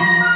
you.